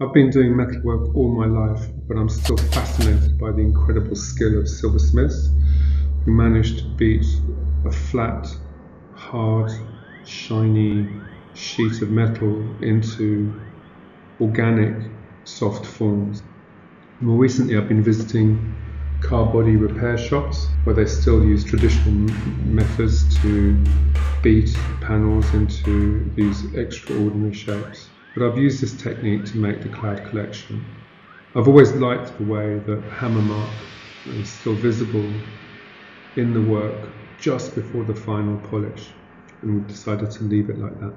I've been doing metalwork all my life, but I'm still fascinated by the incredible skill of silversmiths who managed to beat a flat, hard, shiny sheet of metal into organic, soft forms. More recently, I've been visiting car body repair shops where they still use traditional methods to beat panels into these extraordinary shapes but I've used this technique to make the cloud collection. I've always liked the way that hammer mark is still visible in the work just before the final polish and we've decided to leave it like that.